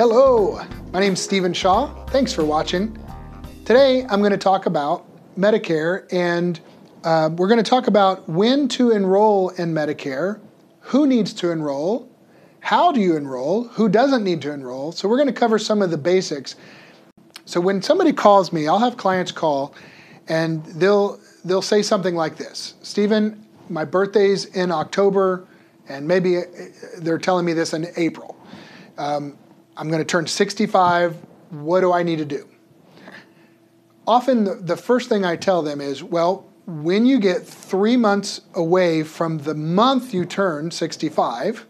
Hello, my name's Stephen Shaw. Thanks for watching. Today I'm going to talk about Medicare and uh, we're going to talk about when to enroll in Medicare, who needs to enroll, how do you enroll, who doesn't need to enroll. So we're going to cover some of the basics. So when somebody calls me, I'll have clients call and they'll they'll say something like this. Stephen, my birthday's in October and maybe uh, they're telling me this in April. Um, I'm going to turn 65. What do I need to do? Often, the, the first thing I tell them is, well, when you get three months away from the month you turn 65,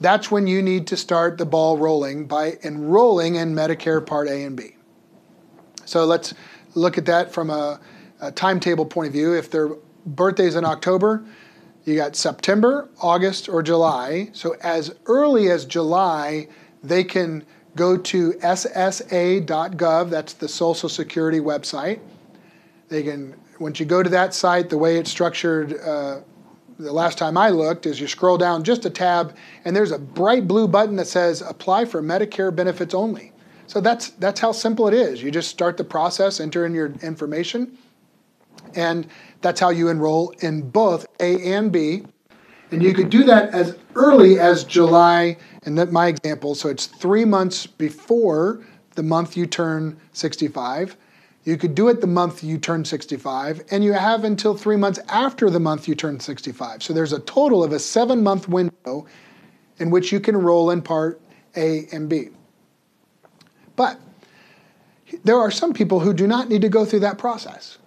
that's when you need to start the ball rolling by enrolling in Medicare Part A and B. So let's look at that from a, a timetable point of view. If their birthday's in October, you got September, August, or July. So as early as July, they can go to ssa.gov, that's the Social Security website. They can, once you go to that site, the way it's structured, uh, the last time I looked, is you scroll down just a tab, and there's a bright blue button that says Apply for Medicare Benefits Only. So that's, that's how simple it is. You just start the process, enter in your information, and that's how you enroll in both A and B. And you could do that as early as July, and that my example, so it's three months before the month you turn 65. You could do it the month you turn 65, and you have until three months after the month you turn 65. So there's a total of a seven month window in which you can enroll in Part A and B. But there are some people who do not need to go through that process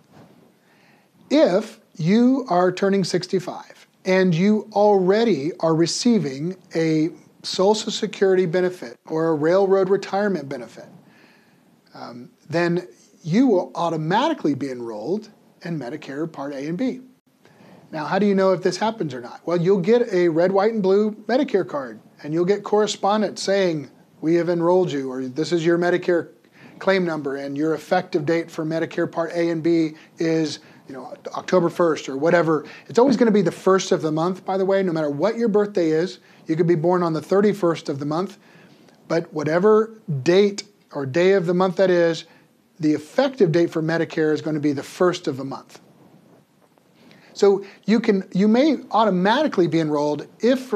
if you are turning 65 and you already are receiving a Social Security benefit or a railroad retirement benefit, um, then you will automatically be enrolled in Medicare Part A and B. Now, how do you know if this happens or not? Well, you'll get a red, white, and blue Medicare card, and you'll get correspondence saying, We have enrolled you, or this is your Medicare claim number, and your effective date for Medicare Part A and B is you know, October 1st or whatever. It's always going to be the first of the month, by the way, no matter what your birthday is. You could be born on the 31st of the month, but whatever date or day of the month that is, the effective date for Medicare is going to be the first of the month. So you can you may automatically be enrolled if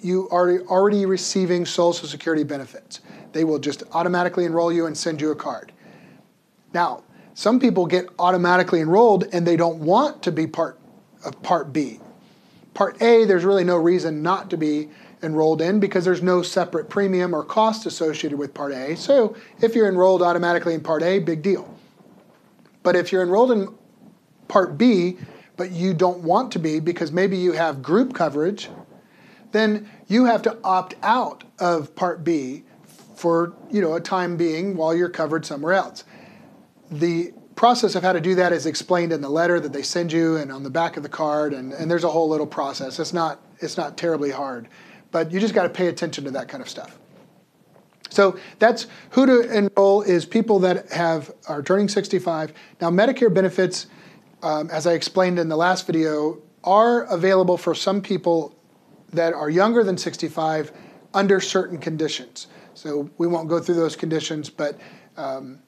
you are already receiving Social Security benefits. They will just automatically enroll you and send you a card. Now, some people get automatically enrolled and they don't want to be part of Part B. Part A, there's really no reason not to be enrolled in because there's no separate premium or cost associated with Part A. So if you're enrolled automatically in Part A, big deal. But if you're enrolled in Part B, but you don't want to be because maybe you have group coverage, then you have to opt out of Part B for you know a time being while you're covered somewhere else. The process of how to do that is explained in the letter that they send you and on the back of the card, and, and there's a whole little process. It's not, it's not terribly hard, but you just got to pay attention to that kind of stuff. So that's who to enroll is people that have are turning 65. Now Medicare benefits, um, as I explained in the last video, are available for some people that are younger than 65 under certain conditions. So we won't go through those conditions, but um,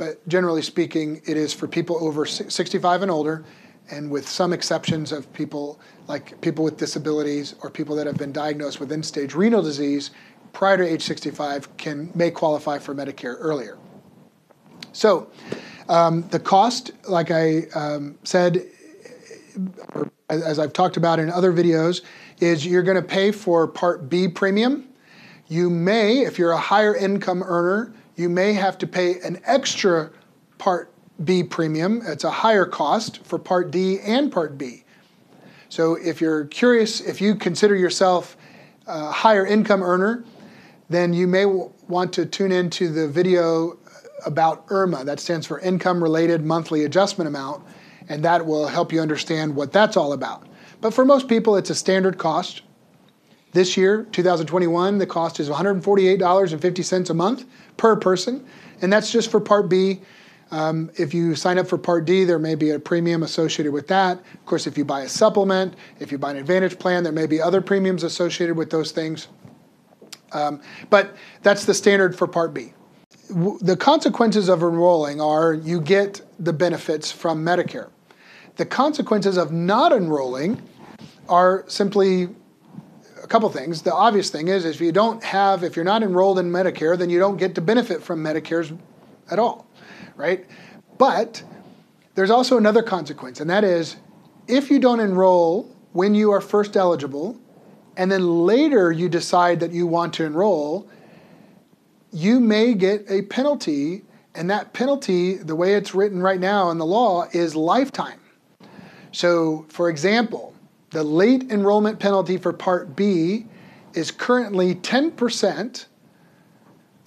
but generally speaking, it is for people over 65 and older, and with some exceptions of people like people with disabilities or people that have been diagnosed with end-stage renal disease prior to age 65 can may qualify for Medicare earlier. So um, the cost, like I um, said, as I've talked about in other videos, is you're going to pay for Part B premium. You may, if you're a higher income earner, you may have to pay an extra Part B premium. It's a higher cost for Part D and Part B. So if you're curious, if you consider yourself a higher income earner, then you may want to tune into the video about IRMAA. That stands for Income Related Monthly Adjustment Amount, and that will help you understand what that's all about. But for most people, it's a standard cost. This year, 2021, the cost is $148.50 a month per person, and that's just for Part B. Um, if you sign up for Part D, there may be a premium associated with that. Of course, if you buy a supplement, if you buy an Advantage plan, there may be other premiums associated with those things. Um, but that's the standard for Part B. The consequences of enrolling are you get the benefits from Medicare. The consequences of not enrolling are simply couple things. The obvious thing is, if you don't have, if you're not enrolled in Medicare, then you don't get to benefit from Medicare's at all, right? But there's also another consequence, and that is if you don't enroll when you are first eligible, and then later you decide that you want to enroll, you may get a penalty, and that penalty, the way it's written right now in the law, is lifetime. So, for example, the late enrollment penalty for Part B is currently 10%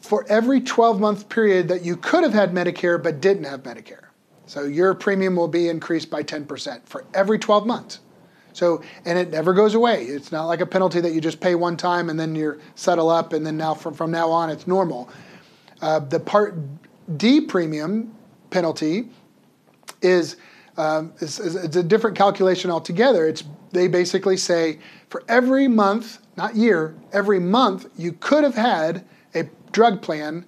for every 12 month period that you could have had Medicare but didn't have Medicare. So your premium will be increased by 10% for every 12 months. So, and it never goes away. It's not like a penalty that you just pay one time and then you're settle up and then now from, from now on it's normal. Uh, the Part D premium penalty is, um, is, is, it's a different calculation altogether. It's they basically say for every month, not year, every month you could have had a drug plan,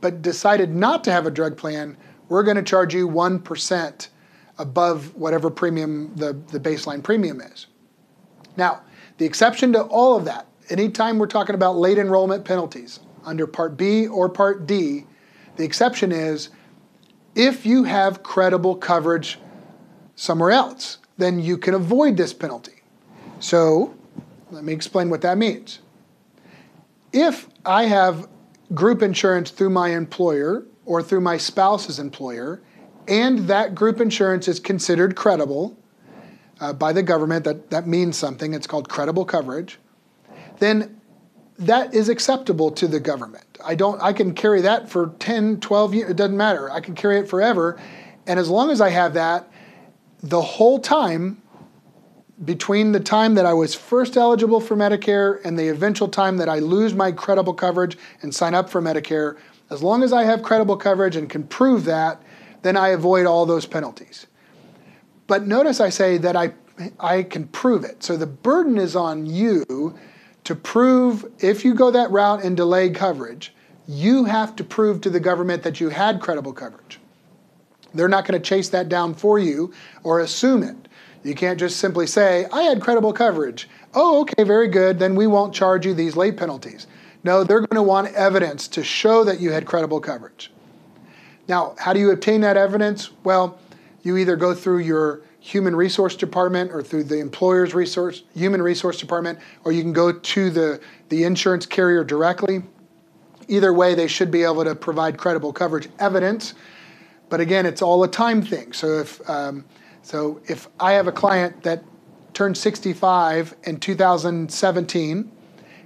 but decided not to have a drug plan, we're going to charge you 1% above whatever premium the, the baseline premium is. Now, the exception to all of that, anytime we're talking about late enrollment penalties under Part B or Part D, the exception is if you have credible coverage somewhere else, then you can avoid this penalty. So, let me explain what that means. If I have group insurance through my employer or through my spouse's employer, and that group insurance is considered credible uh, by the government, that, that means something, it's called credible coverage, then that is acceptable to the government. I don't I can carry that for 10, 12 years, it doesn't matter. I can carry it forever. And as long as I have that, the whole time between the time that I was first eligible for Medicare and the eventual time that I lose my credible coverage and sign up for Medicare, as long as I have credible coverage and can prove that, then I avoid all those penalties. But notice I say that I, I can prove it. So the burden is on you to prove, if you go that route and delay coverage, you have to prove to the government that you had credible coverage. They're not going to chase that down for you or assume it. You can't just simply say, I had credible coverage. Oh, okay, very good. Then we won't charge you these late penalties. No, they're going to want evidence to show that you had credible coverage. Now, how do you obtain that evidence? Well, you either go through your human resource department or through the employer's resource human resource department, or you can go to the, the insurance carrier directly. Either way, they should be able to provide credible coverage evidence. But again, it's all a time thing. So if um, so if I have a client that turned 65 in 2017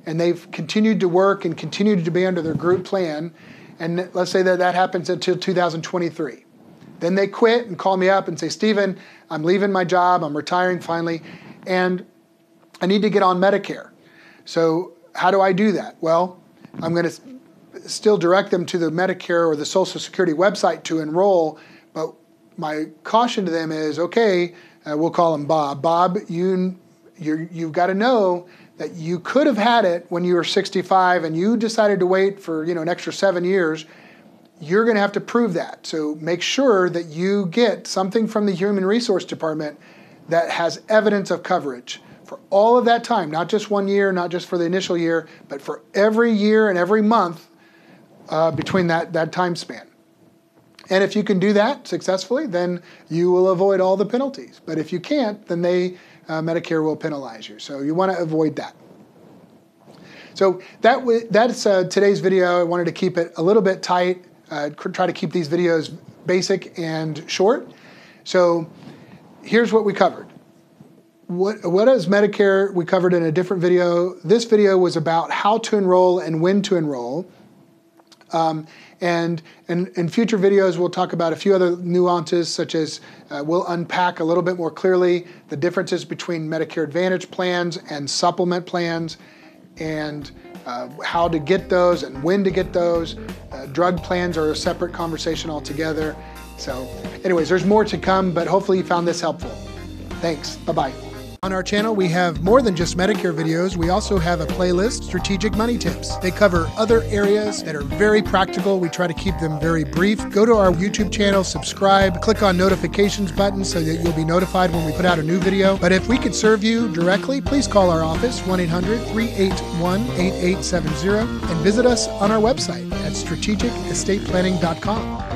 and they've continued to work and continued to be under their group plan, and let's say that that happens until 2023. Then they quit and call me up and say, Stephen, I'm leaving my job, I'm retiring finally, and I need to get on Medicare. So, how do I do that? Well, I'm going to still direct them to the Medicare or the Social Security website to enroll, but my caution to them is okay, uh, we'll call him Bob. Bob, you you you've got to know that you could have had it when you were 65 and you decided to wait for you know an extra seven years you're going to have to prove that so make sure that you get something from the human resource department that has evidence of coverage for all of that time not just one year not just for the initial year but for every year and every month uh, between that, that time span and if you can do that successfully, then you will avoid all the penalties. But if you can't, then they uh, Medicare will penalize you. So you want to avoid that. So that that's uh, today's video. I wanted to keep it a little bit tight. Uh, try to keep these videos basic and short. So here's what we covered. What, what is Medicare? We covered in a different video. This video was about how to enroll and when to enroll. Um, and, in future videos, we'll talk about a few other nuances, such as uh, we'll unpack a little bit more clearly the differences between Medicare Advantage plans and supplement plans, and uh, how to get those and when to get those. Uh, drug plans are a separate conversation altogether. So, anyways, there's more to come, but hopefully you found this helpful. Thanks. Bye bye. On our channel, we have more than just Medicare videos. We also have a playlist, Strategic Money Tips. They cover other areas that are very practical. We try to keep them very brief. Go to our YouTube channel, subscribe, click on notifications button so that you'll be notified when we put out a new video. But if we could serve you directly, please call our office 1 800 381 8870 and visit us on our website at strategicestateplanning.com.